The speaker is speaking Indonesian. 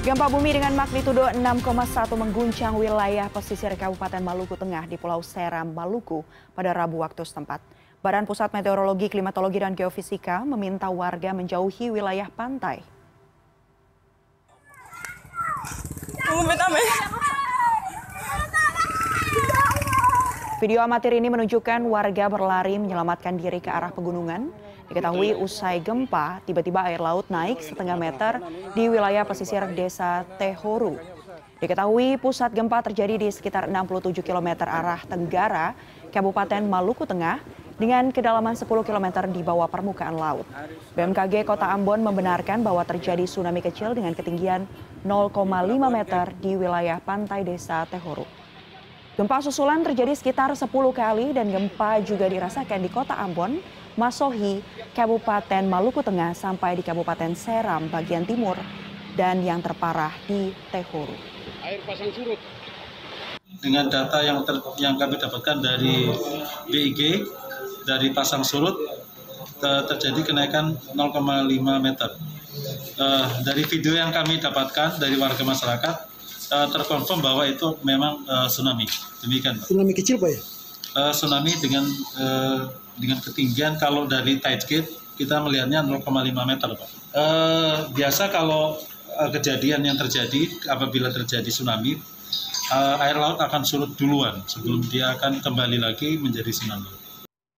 Gempa bumi dengan magnitudo 6,1 mengguncang wilayah pesisir Kabupaten Maluku Tengah di Pulau Seram, Maluku pada Rabu waktu setempat. Badan Pusat Meteorologi, Klimatologi, dan Geofisika meminta warga menjauhi wilayah pantai. Video amatir ini menunjukkan warga berlari menyelamatkan diri ke arah pegunungan. Diketahui usai gempa, tiba-tiba air laut naik setengah meter di wilayah pesisir desa Tehoru. Diketahui pusat gempa terjadi di sekitar 67 km arah tenggara Kabupaten Maluku Tengah dengan kedalaman 10 km di bawah permukaan laut. BMKG Kota Ambon membenarkan bahwa terjadi tsunami kecil dengan ketinggian 0,5 meter di wilayah pantai desa Tehoru. Gempa susulan terjadi sekitar 10 kali dan gempa juga dirasakan di kota Ambon, Masohi, Kabupaten Maluku Tengah sampai di Kabupaten Seram bagian timur dan yang terparah di Tehuru. Air pasang surut. Dengan data yang ter, yang kami dapatkan dari BIG dari pasang surut terjadi kenaikan 0,5 meter. Uh, dari video yang kami dapatkan dari warga masyarakat uh, terkonfirm bahwa itu memang uh, tsunami. Demikian, Pak. Tsunami kecil, Pak ya? Uh, tsunami dengan uh, dengan ketinggian kalau dari tide gate kita melihatnya 0,5 meter, Pak. Uh, biasa kalau uh, kejadian yang terjadi apabila terjadi tsunami, uh, air laut akan surut duluan sebelum dia akan kembali lagi menjadi tsunami.